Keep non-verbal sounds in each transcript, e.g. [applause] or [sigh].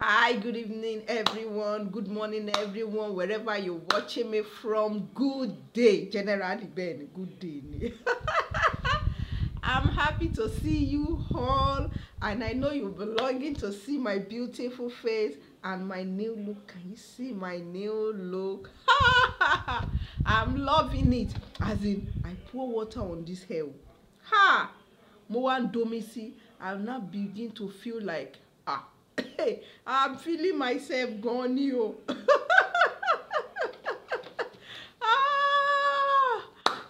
Hi, good evening, everyone. Good morning, everyone. Wherever you're watching me from, good day. Generally, Ben, good day. [laughs] I'm happy to see you all, and I know you'll be longing to see my beautiful face and my new look. Can you see my new look? [laughs] I'm loving it. As in, I pour water on this hair. Ha! Mo wá ń domi sí. I'm now begin to feel like, ah, I'm feeling myself gan ni o. [laughs] Ah,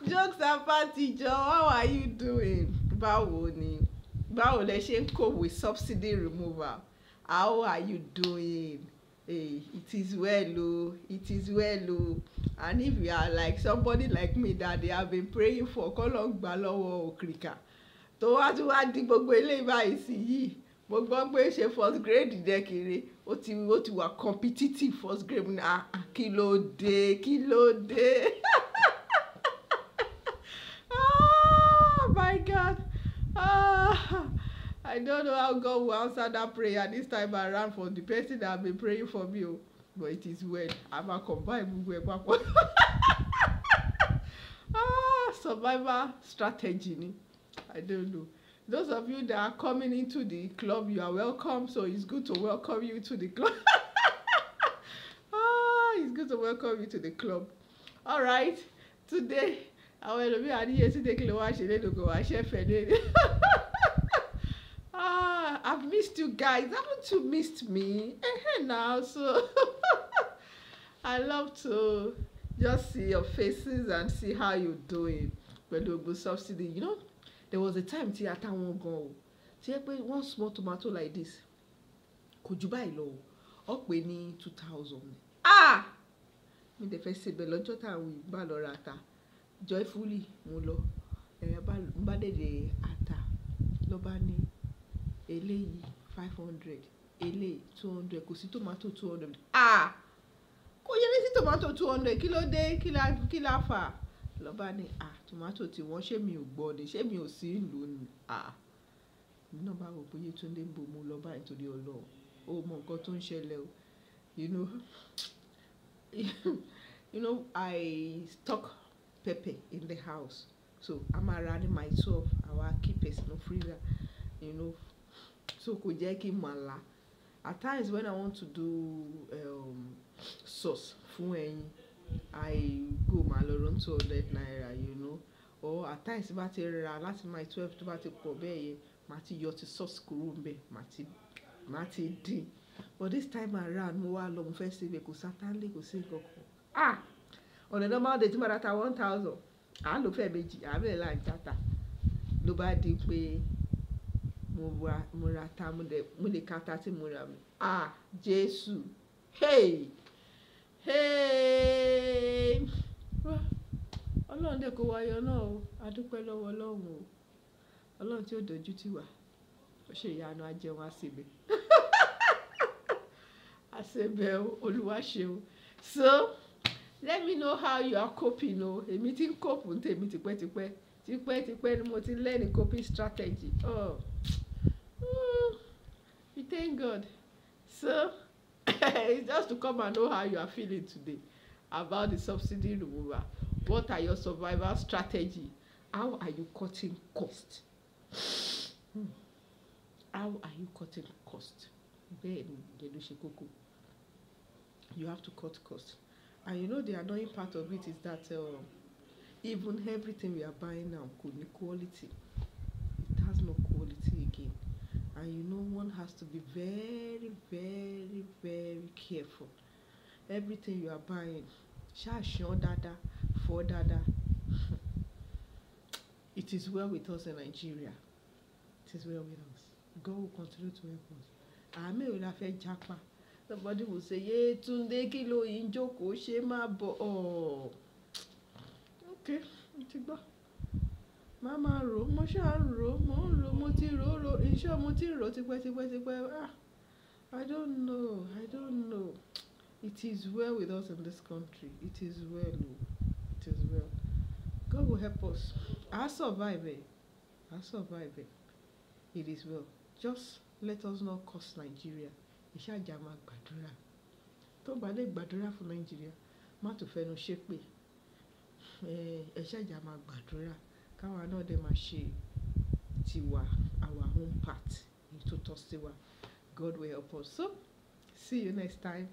jokes apart ìjọ how are you doing? Báwo ni? Báwo lẹ ń cope with subsidy removal? How are you doing? Hey, it is well o it is well o. And if you are like somebody like me that they have been praying for kọ́lọ́ gbà lọ́wọ́ òkìrìkà tó wá tún wá di gbogbo eléyìí báyìí sí yìí mo gbọ́ pé ṣe first grade dẹ́kẹ̀rẹ́ ó ti ó ti wà competitive first grade. Ní ah ah, kí ló dé kí ló dé? [laughs] Ah my God. Ah I don't know how God will answer that prayer this time around for the person that been praying for me o. But it is well. A máa combine gbogbo ẹ̀ papọ̀. [laughs] Ah survival strategy ni. I don't know those of you that are coming into the club you are welcome. So it's good to welcome you to the club. [laughs] Ah it's good to welcome you to the club. All right. Today àwọn ẹlòmíràn níye tí dèkìlẹ̀ wá ṣe? Lédògò wá ṣẹ́fẹ̀ lé [laughs] ah I've missed you guys. Haven't you missed me? Eh now so. [laughs] I love to just see your faces and see how you doing. Pẹ̀lú gbogbo subsidy you know there was a time tí ata wọn gan o. Tí yẹ pé one small tomato like this kò jù báyìí lọ o. Ọ pé ní two thousand. Ah! Mi dẹ̀ fẹ́ ṣe bẹ̀ lọ́jọ́ táwọn ìgbà lọ ra ata. Joyfully mo lọ. Ẹ̀rọ bá dẹ̀dẹ̀ ata ló bá ní eléyìí five hundred eléyìí two hundred kò sí tomato two hundred. Ah! Kò yẹ ní sí tomato two hundred kí ló dé? Kí la fà ló bá ní tomato tí wọ́n ṣé mi ò gbọ́ ni? Ṣé mi ò sí ìlú ni? Ah èmi náà bá pé Yétúndé ń bo mo lọ báyìí torí Ọlọ́run. Ó mọ nǹkan tó ń ṣẹlẹ̀ o. You know [laughs] you know I stock pepper in the house. So a máa ra ní my twelve àwa keep it no freezer you know. So kò jẹ́ kí n máa la. At times when I want to do um, sauce fún ẹyin I go máa lọ run two hundred naira you know. Or at times bá ti ra láti my twelve tó bá ti pọ̀ bẹ́ẹ̀ yẹn màá ti yọ ti sauce kúrò ń bẹ̀ màá ti màá ti dín. But this time around mo wá lọ mo fẹ́ ṣe ibẹ̀ kò sátánlé kò sí nǹkan kan. Ah! Ọ̀nà normal day tí mo ra ta one thousand à ń lò fẹ́ méjì àbẹ̀ là ń jata ló bá di pé mo ra mo ra ta mo lè ka ta tí mo ra mi. Ah! Jésù! Hey! Hey wá dẹ̀ kó wa yọ náà o a lọ́wọ́ ọlọ́run o. Ọlọ́run tí ó dojú tì wá ó ṣe ìyanu ajẹun àṣebẹ̀ àṣebẹ̀ [laughs] o olúwa ṣeun. So let me know how you are coping o. Èmi ti ń cope ní tèmi tipẹ́tipẹ́. Tipẹ́tipẹ́ ni mo ti learn coping strategy. Oh mm, we thank God. So [laughs] it's just to come and know how you are feeling today about the subsidy removal what are your survival strategy? How are you cutting cost? How are you cutting cost? Bẹ́ẹ̀ ni ṣe kókó. You have to cut cost. And you know the annoying part of it is that um, even everything we are buying now kò ní quality. It has no quality again. And you know one has to be very very very careful. Everything you are buying ṣáà ṣan dáadáa fọ dáadáa [laughs] it is well with us in Nigeria. It is well with us. God will continue to help us. Àmì ò la fẹ́ jápa. Somebody will say Yétúndé kí ló yìí ń jókòó ṣe má bọ̀? Ọ́ ok mo ti gbọ́. Má máa rò ó mo ṣáà ń rò ó mo ń rò ó mo ti rò ó rò mo ti rò ó tipẹ́tipẹ́tipẹ́ ah I don't know I don't know. It is well with us in this country. It is well o it is well. God will help us. I survive it I survive it it is well. Just let us not curse Nigeria. Ẹ ṣáàjà máa gbàdúrà. Tó bá lè gbàdúrà fún nàìjíríà má tún fẹnu ṣépè ẹ ṣáàjà máa gbàdúrà. Káwa náà dẹ̀ máa ṣe tiwa our own part èyí tó God will help us. So see you next time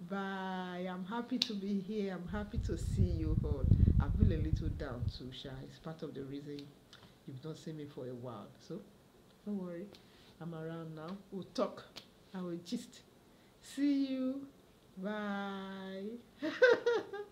bye. I'm happy to be here. I'm happy to see you all. I've been a little down too sha. It's part of the reason you've not seen me for a while. So don't worry. I'm around now. We'll talk. I will gist. See you. Bye [laughs]